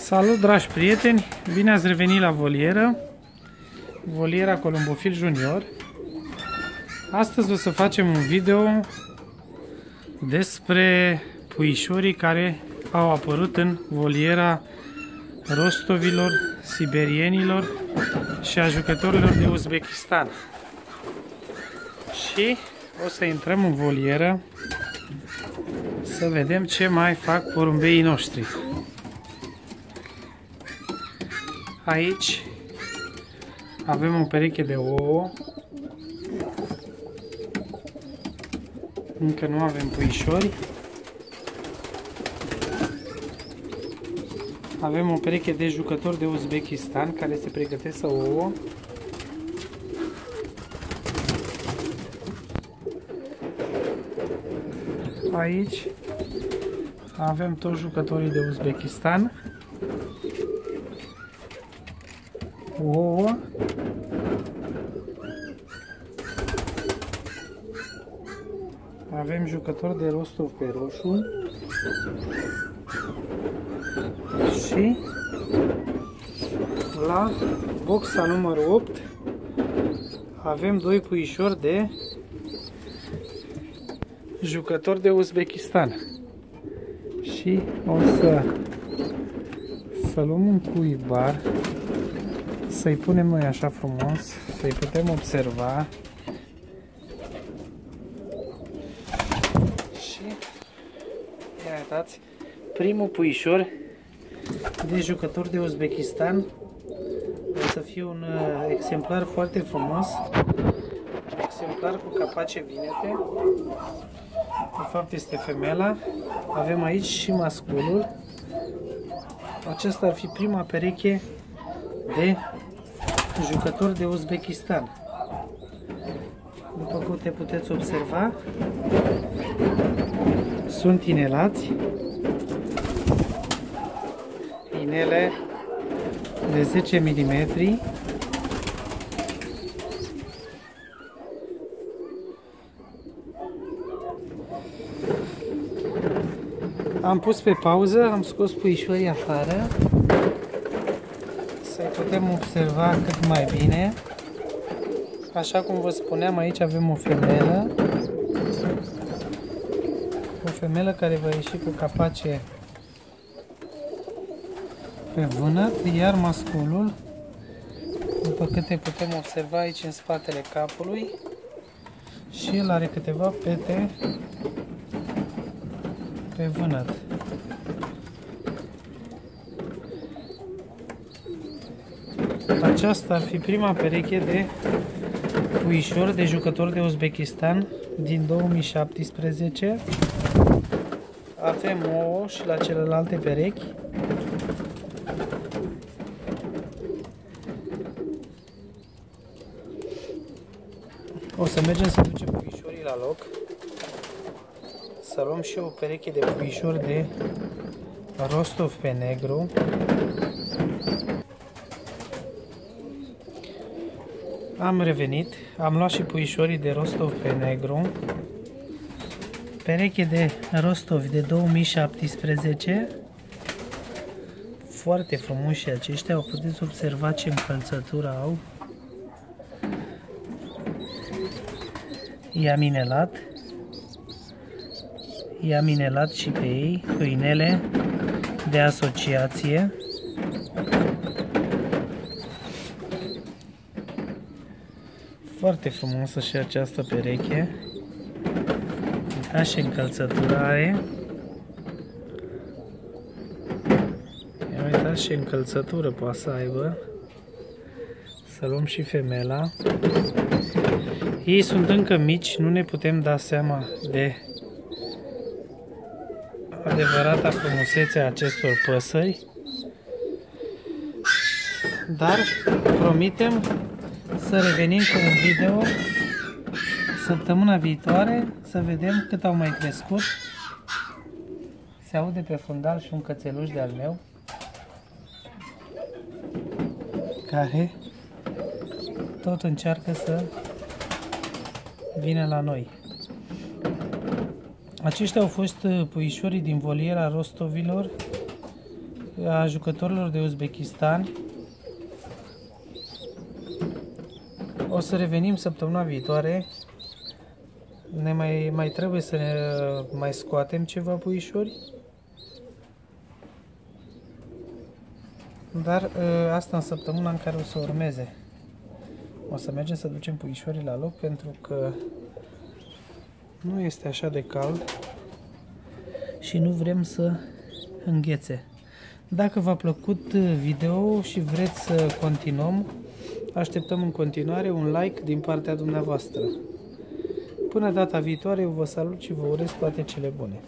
Salut dragi prieteni, bine ați revenit la volieră, voliera Columbofil Junior. Astăzi o să facem un video despre puișorii care au apărut în voliera rostovilor, siberienilor și a jucătorilor de Uzbekistan. Și o să intrăm în volieră să vedem ce mai fac porumbeii noștri. Aici avem o pereche de ouă. Încă nu avem puișori. Avem o pereche de jucători de Uzbekistan care se pregătesc să ouă. Aici avem toți jucătorii de Uzbekistan. Ouă. Avem jucători de rostov pe roșu. Și la boxa numărul 8 avem doi puișori de jucători de Uzbekistan. Și o să să luăm un cuibar să-i punem noi așa frumos, să-i putem observa. Și ia uitați, primul puișor de jucător de Uzbekistan. O să fie un uh, exemplar foarte frumos. Exemplar cu capace vinete. De fapt este femela avem aici și masculul. Aceasta ar fi prima pereche de jucători de Uzbekistan. După cum te puteți observa, sunt inelați. Inele de 10 mm. Am pus pe pauză, am scos puișorii afară să putem observa cât mai bine. Așa cum vă spuneam, aici avem o femelă. O femelă care va ieși cu capace pe vânăt, iar masculul, după câte putem observa aici în spatele capului, și el are câteva pete pe vânăt. Aceasta ar fi prima pereche de puișori de jucători de Uzbekistan din 2017. Avem ouă și la celelalte perechi. O să mergem să ducem puișorii la loc. Să luăm și o pereche de puișori de Rostov pe negru. Am revenit, am luat și puișorii de Rostov pe negru, pereche de Rostov de 2017, foarte frumoși aceștia, o puteți observa ce încălțătură au. I-am inelat, i-am inelat și pe ei, cu inele de asociație. Foarte frumoasă și această pereche. Ca și încălțătura are. Ia uitați și încălțătură poate să aibă. Să luăm și femela. Ei sunt încă mici, nu ne putem da seama de adevărata frumusețe a acestor păsări. Dar promitem să revenim cu un video săptămâna viitoare să vedem cât au mai crescut. Se aude pe fundal și un cățeluș de-al meu care tot încearcă să vină la noi. Aceștia au fost puișorii din voliera rostovilor a jucătorilor de Uzbekistan. O să revenim săptămâna viitoare. Ne mai, mai trebuie să ne mai scoatem ceva puișori. Dar ă, asta în săptămâna în care o să urmeze. O să mergem să ducem puișorii la loc pentru că nu este așa de cald și nu vrem să înghețe. Dacă v-a plăcut video și vreți să continuăm, așteptăm în continuare un like din partea dumneavoastră. Până data viitoare, eu vă salut și vă urez toate cele bune.